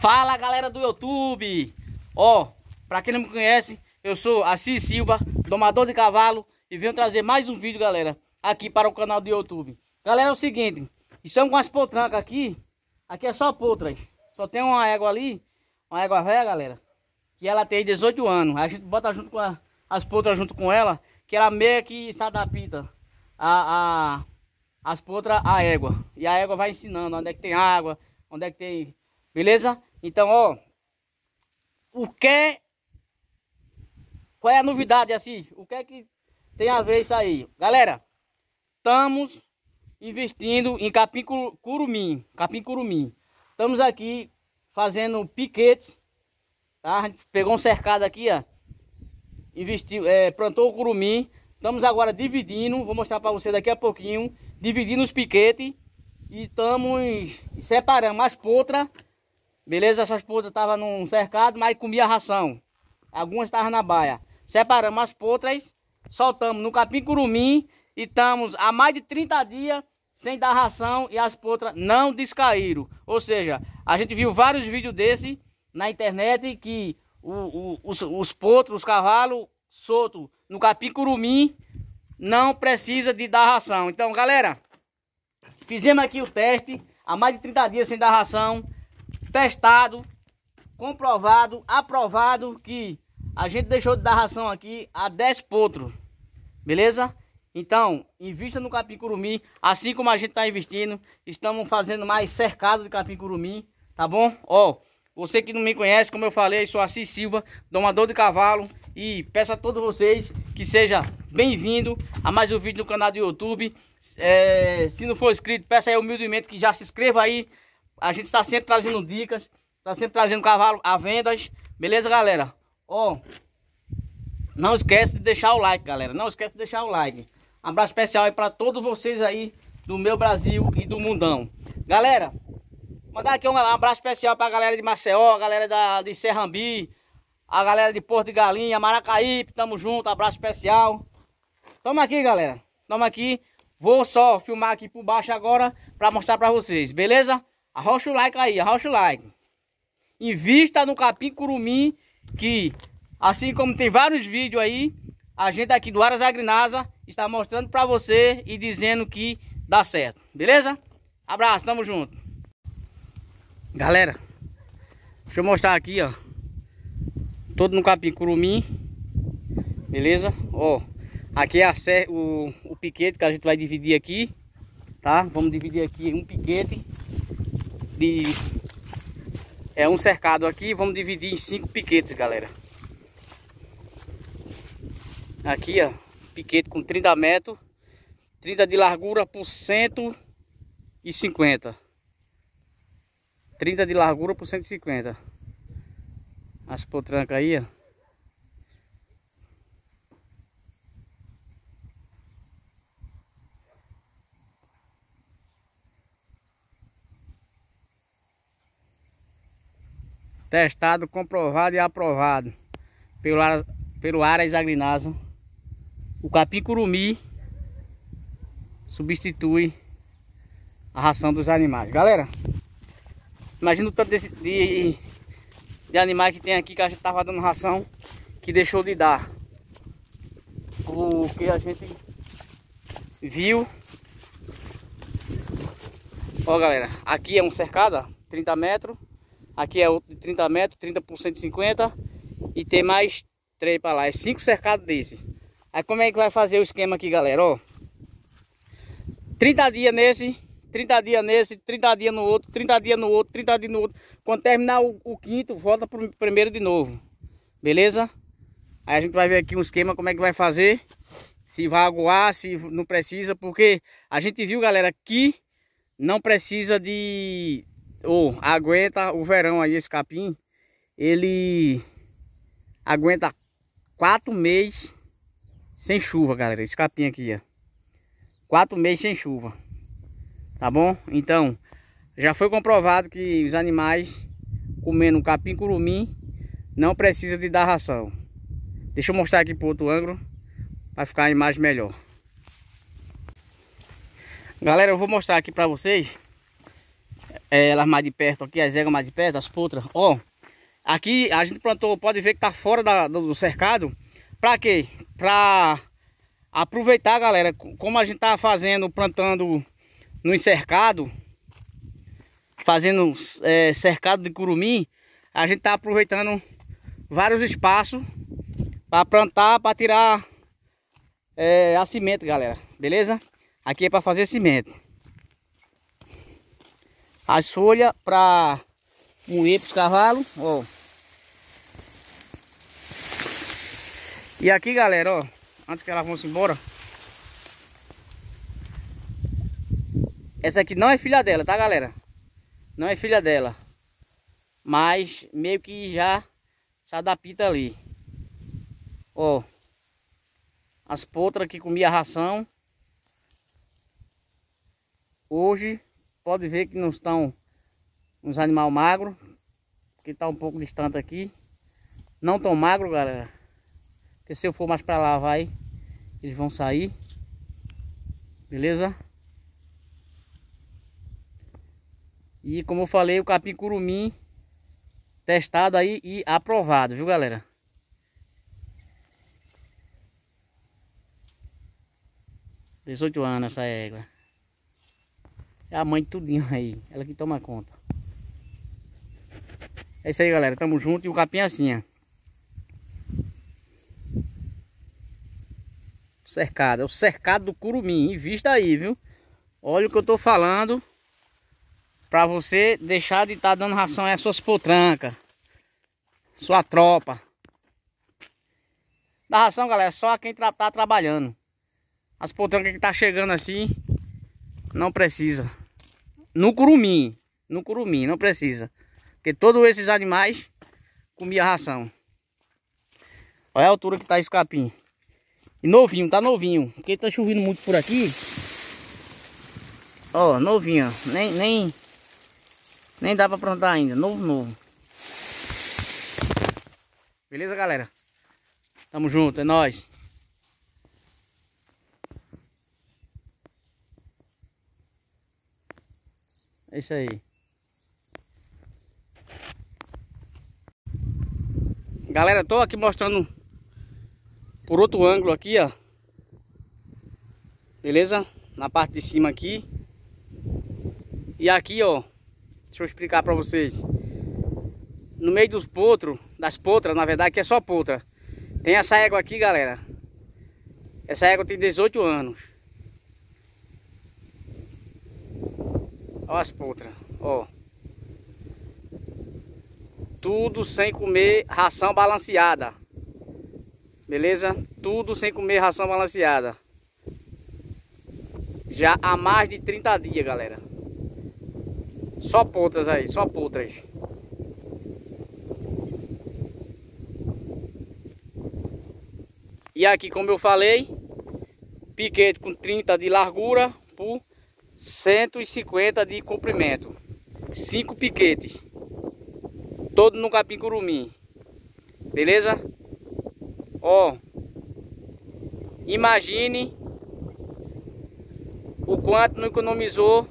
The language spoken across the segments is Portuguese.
Fala galera do YouTube! Ó, pra quem não me conhece, eu sou Assis Silva, domador de cavalo e venho trazer mais um vídeo, galera, aqui para o canal do YouTube. Galera, é o seguinte, estamos com as potrancas aqui, aqui é só potras, só tem uma égua ali, uma égua velha, galera, que ela tem 18 anos, a gente bota junto com a, as potras junto com ela, que ela meio que se adapta a, a, as potras à égua, e a égua vai ensinando onde é que tem água, onde é que tem, beleza? Então, ó, o que qual é a novidade assim? O que é que tem a ver isso aí? Galera, estamos investindo em capim curumim, capim curumim. Estamos aqui fazendo piquetes, tá? A gente pegou um cercado aqui, ó. Investiu, é, plantou o curumim. Estamos agora dividindo, vou mostrar para você daqui a pouquinho, dividindo os piquetes e estamos separando as potras Beleza? Essas potras estavam num cercado, mas comia ração. Algumas estavam na baia. Separamos as potras, soltamos no capim curumim e estamos há mais de 30 dias sem dar ração e as potras não descaíram. Ou seja, a gente viu vários vídeos desse na internet que o, o, os, os potros, os cavalos soltos no capim curumim não precisa de dar ração. Então, galera, fizemos aqui o teste há mais de 30 dias sem dar ração testado, comprovado, aprovado que a gente deixou de dar ração aqui a 10 potros. Beleza? Então, invista no capim curumim, assim como a gente está investindo. Estamos fazendo mais cercado de capim curumim, tá bom? Ó, você que não me conhece, como eu falei, sou Assis Silva, domador de cavalo. E peço a todos vocês que seja bem-vindo a mais um vídeo no canal do YouTube. É, se não for inscrito, peço aí humildemente que já se inscreva aí a gente está sempre trazendo dicas, está sempre trazendo cavalo a vendas. Beleza, galera? Ó, não esquece de deixar o like, galera. Não esquece de deixar o like. Um abraço especial aí para todos vocês aí do meu Brasil e do mundão. Galera, mandar aqui um abraço especial para a galera de Maceió, a galera da, de Serrambi, a galera de Porto de Galinha, Maracaípe, tamo junto, abraço especial. Tamo aqui, galera. Tamo aqui. Vou só filmar aqui por baixo agora para mostrar para vocês, beleza? Arrocha o like aí, arrocha o like. Invista no capim curumim, que assim como tem vários vídeos aí, a gente aqui do Aras Agrinasa está mostrando para você e dizendo que dá certo. Beleza? Abraço, tamo junto. Galera, deixa eu mostrar aqui, ó. Todo no capim curumim. Beleza? Ó, aqui é a, o, o piquete que a gente vai dividir aqui, tá? Vamos dividir aqui um piquete de é um cercado aqui, vamos dividir em cinco piquetes, galera. Aqui, ó, piquete com 30 metros, 30 de largura por 150. 30 de largura por 150. As potrancas aí, ó. Testado, comprovado e aprovado pelo, pelo Aras. O capim curumi substitui a ração dos animais. Galera, imagina o tanto de, de, de animais que tem aqui que a gente estava dando ração que deixou de dar. O que a gente viu. Ó galera, aqui é um cercado, ó, 30 metros. Aqui é outro de 30 metros, 30 por 150. E tem mais três para lá. É cinco cercados desse. Aí como é que vai fazer o esquema aqui, galera? Ó, 30 dias nesse, 30 dias nesse, 30 dias no outro, 30 dias no outro, 30 dias no outro. Quando terminar o, o quinto, volta pro primeiro de novo. Beleza? Aí a gente vai ver aqui um esquema como é que vai fazer. Se vai aguar, se não precisa, porque a gente viu, galera, que não precisa de ou aguenta o verão aí, esse capim, ele aguenta quatro meses sem chuva, galera. Esse capim aqui, ó. Quatro meses sem chuva. Tá bom? Então, já foi comprovado que os animais comendo capim curumim não precisa de dar ração. Deixa eu mostrar aqui para outro ângulo para ficar a imagem melhor. Galera, eu vou mostrar aqui para vocês elas mais de perto aqui, as éguas mais de perto, as potras. Ó, aqui a gente plantou, pode ver que tá fora da, do, do cercado. Pra quê? Pra aproveitar, galera, como a gente tá fazendo, plantando no cercado, fazendo é, cercado de curumim, a gente tá aproveitando vários espaços para plantar, para tirar é, a cimento, galera. Beleza? Aqui é para fazer cimento. As folhas para moer para os cavalos, ó. E aqui, galera, ó, antes que elas vão embora. Essa aqui não é filha dela, tá, galera? Não é filha dela. Mas meio que já se adapta ali. Ó. As potras que comia ração. Hoje pode ver que não estão uns animais magros. Que está um pouco distante aqui. Não tão magro, galera. Porque se eu for mais para lá, vai. Eles vão sair. Beleza? E como eu falei, o capim curumim testado aí e aprovado, viu galera? Dezoito anos essa égua. É a mãe de tudinho aí, ela que toma conta. É isso aí galera, tamo junto e o capim é assim, ó. Cercado, é o cercado do curumim, vista aí, viu? Olha o que eu tô falando. Pra você deixar de estar tá dando ração às suas potrancas. Sua tropa. Da ração, galera, só quem tá trabalhando. As potrancas que tá chegando assim, não precisa. No curumim, no curumim, não precisa. Porque todos esses animais comiam ração. Olha a altura que tá esse capim. E novinho, tá novinho. Porque tá chovendo muito por aqui. Ó, novinho, Nem, nem, nem dá pra plantar ainda, novo, novo. Beleza, galera? Tamo junto, é nóis. É isso aí. Galera, tô aqui mostrando por outro ângulo aqui, ó. Beleza? Na parte de cima aqui. E aqui, ó. Deixa eu explicar pra vocês. No meio dos potros, das potras, na verdade que é só potra. Tem essa égua aqui, galera. Essa égua tem 18 anos. Olha as potras, ó. Tudo sem comer ração balanceada. Beleza? Tudo sem comer ração balanceada. Já há mais de 30 dias, galera. Só potras aí, só potras. E aqui, como eu falei, piquete com 30 de largura por 150 de comprimento. Cinco piquetes. Todo no capim curumim. Beleza? Ó. Imagine o quanto não economizou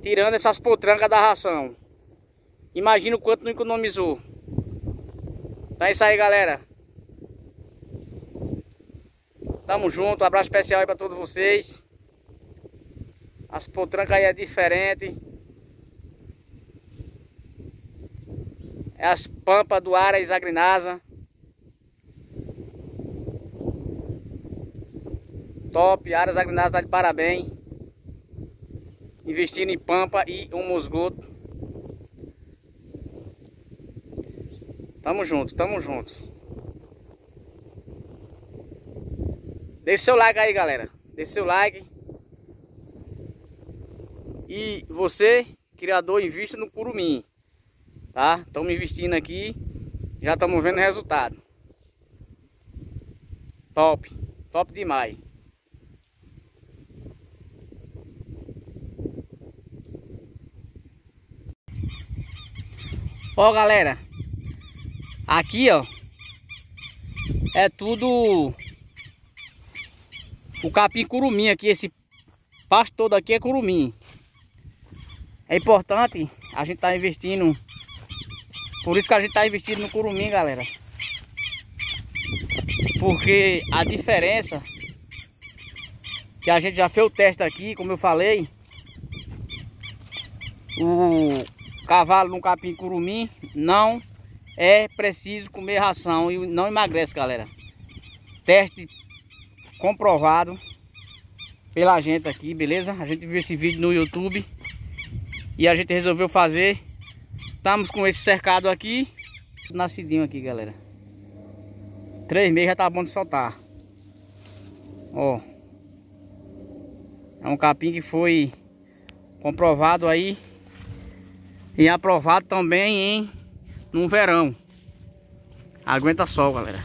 tirando essas potrancas da ração. Imagina o quanto não economizou. Tá isso aí, galera. Tamo junto, um abraço especial aí pra todos vocês. As potrancas aí é diferente. É as pampas do Ara Isagrinasa. Top, Aras Agrinasa tá de parabéns investindo em pampa e um musgoto. Tamo junto, tamo junto. Deixe seu like aí, galera. Deixe seu like. E você, criador, invista no curumim. Tá? Estamos investindo aqui. Já estamos vendo resultado. Top. Top demais. Ó, galera. Aqui, ó. É tudo... O capim curumim aqui. Esse pasto todo aqui é curumim. É importante a gente estar tá investindo. Por isso que a gente está investindo no curumim, galera. Porque a diferença que a gente já fez o teste aqui, como eu falei, o cavalo no capim curumim não é preciso comer ração e não emagrece, galera. Teste comprovado pela gente aqui, beleza? A gente viu esse vídeo no YouTube e a gente resolveu fazer. Estamos com esse cercado aqui, nascidinho aqui, galera. Três meses já tá bom de soltar. Ó. É um capim que foi comprovado aí e aprovado também em no verão. Aguenta sol, galera.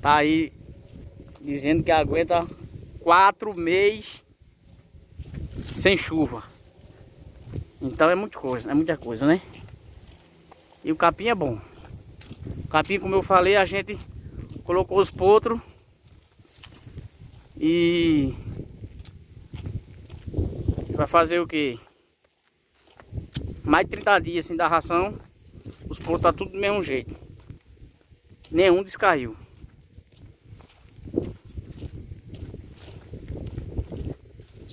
Tá aí dizendo que aguenta quatro meses sem chuva. Então é muita coisa, é muita coisa, né? E o capim é bom. O capim, como eu falei, a gente colocou os potros e vai fazer o que? Mais de 30 dias sem dar ração, os potros tá tudo do mesmo jeito. Nenhum descaiu.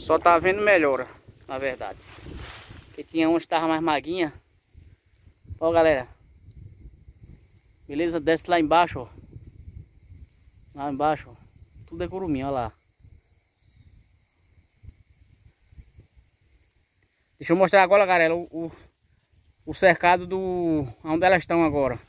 Só tá vendo melhora, na verdade. Porque tinha uns que tava mais maguinha. Ó, galera. Beleza? Desce lá embaixo, ó. Lá embaixo, ó. Tudo é curumim, ó lá. Deixa eu mostrar agora, galera, o, o, o cercado do... Onde elas estão agora.